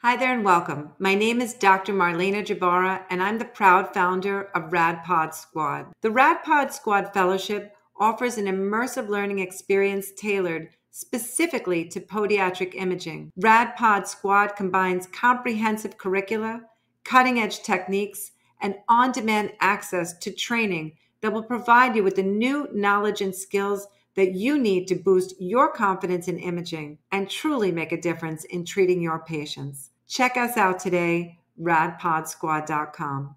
Hi there and welcome. My name is Dr. Marlena Jabara, and I'm the proud founder of RadPod Squad. The RadPod Squad Fellowship offers an immersive learning experience tailored specifically to podiatric imaging. RadPod Squad combines comprehensive curricula, cutting edge techniques, and on demand access to training that will provide you with the new knowledge and skills that you need to boost your confidence in imaging and truly make a difference in treating your patients. Check us out today, radpodsquad.com.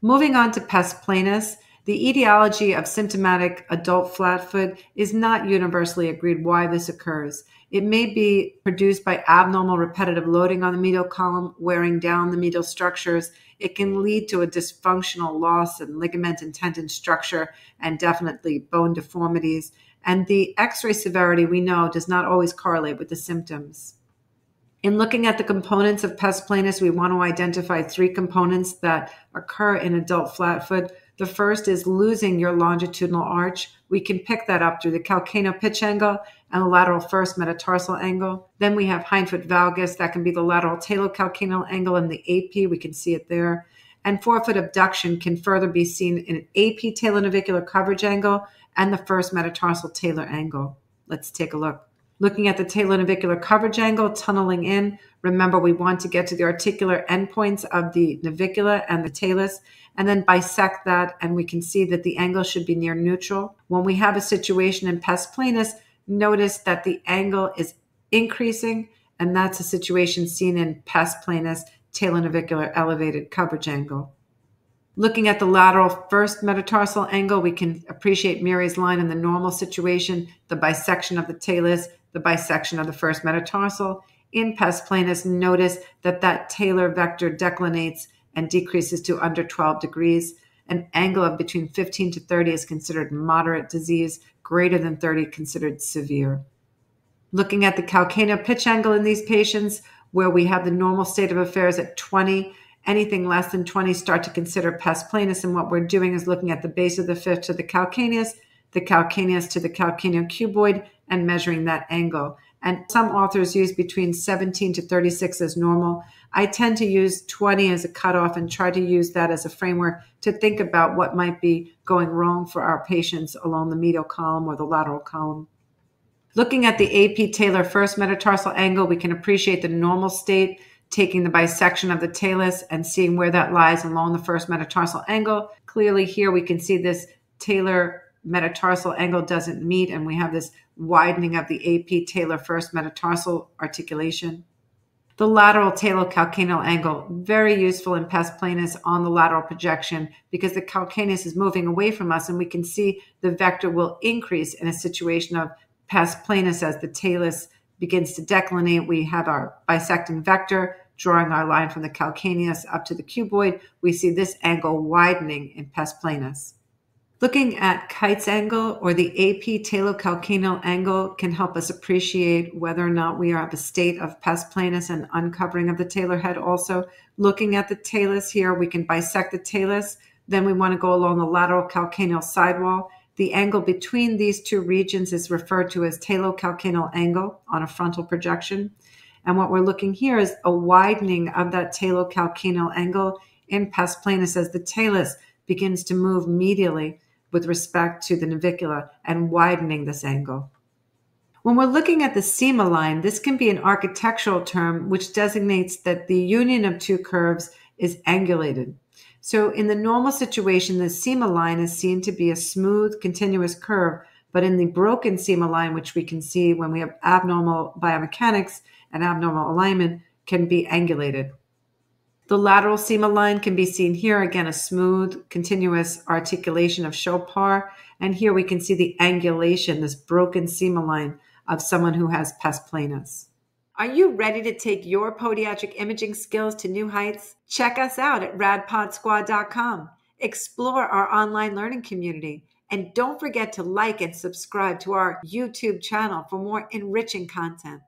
Moving on to pes planus, the etiology of symptomatic adult flatfoot is not universally agreed why this occurs. It may be produced by abnormal repetitive loading on the medial column, wearing down the medial structures. It can lead to a dysfunctional loss in ligament and tendon structure and definitely bone deformities. And the x ray severity we know does not always correlate with the symptoms. In looking at the components of pes planus, we want to identify three components that occur in adult flatfoot. The first is losing your longitudinal arch. We can pick that up through the calcaneo pitch angle and the lateral first metatarsal angle. Then we have hindfoot valgus. That can be the lateral talocalcaneal angle and the AP. We can see it there. And forefoot abduction can further be seen in an AP talonavicular coverage angle and the first metatarsal talar angle. Let's take a look. Looking at the talonavicular coverage angle, tunneling in. Remember, we want to get to the articular endpoints of the navicula and the talus, and then bisect that, and we can see that the angle should be near neutral. When we have a situation in pes planus, notice that the angle is increasing, and that's a situation seen in pes planus talonavicular elevated coverage angle. Looking at the lateral first metatarsal angle, we can appreciate Meary's line in the normal situation, the bisection of the talus, the bisection of the first metatarsal. In pes planus, notice that that talar vector declinates and decreases to under 12 degrees. An angle of between 15 to 30 is considered moderate disease, greater than 30 considered severe. Looking at the calcaneo pitch angle in these patients, where we have the normal state of affairs at 20, anything less than 20 start to consider pes planus. And what we're doing is looking at the base of the fifth to the calcaneus, the calcaneus to the calcaneocuboid, and measuring that angle. And some authors use between 17 to 36 as normal. I tend to use 20 as a cutoff and try to use that as a framework to think about what might be going wrong for our patients along the medial column or the lateral column. Looking at the AP talar first metatarsal angle, we can appreciate the normal state taking the bisection of the talus and seeing where that lies along the first metatarsal angle. Clearly, here we can see this talar metatarsal angle doesn't meet, and we have this widening of the AP talar first metatarsal articulation. The lateral talocalcaneal angle, very useful in pes planus on the lateral projection because the calcaneus is moving away from us, and we can see the vector will increase in a situation of pes planus as the talus begins to declinate. We have our bisecting vector drawing our line from the calcaneus up to the cuboid, we see this angle widening in pes planus. Looking at Kite's angle or the AP talocalcaneal angle can help us appreciate whether or not we are at a state of pes planus and uncovering of the talar head. Also, looking at the talus here, we can bisect the talus. Then we want to go along the lateral calcaneal sidewall. The angle between these two regions is referred to as talocalcaneal angle on a frontal projection. And what we're looking here is a widening of that talocalcaneal angle in pes planus as the talus begins to move medially with respect to the navicula and widening this angle. When we're looking at the cyma line, this can be an architectural term which designates that the union of two curves is angulated. So in the normal situation, the cyma line is seen to be a smooth, continuous curve, but in the broken cyma line, which we can see when we have abnormal biomechanics, and abnormal alignment can be angulated. The lateral cyma line can be seen here, again, a smooth, continuous articulation of Chopart. And here we can see the angulation, this broken cyma line of someone who has pes planus. Are you ready to take your podiatric imaging skills to new heights? Check us out at radpodsquad.com. Explore our online learning community. And don't forget to like and subscribe to our YouTube channel for more enriching content.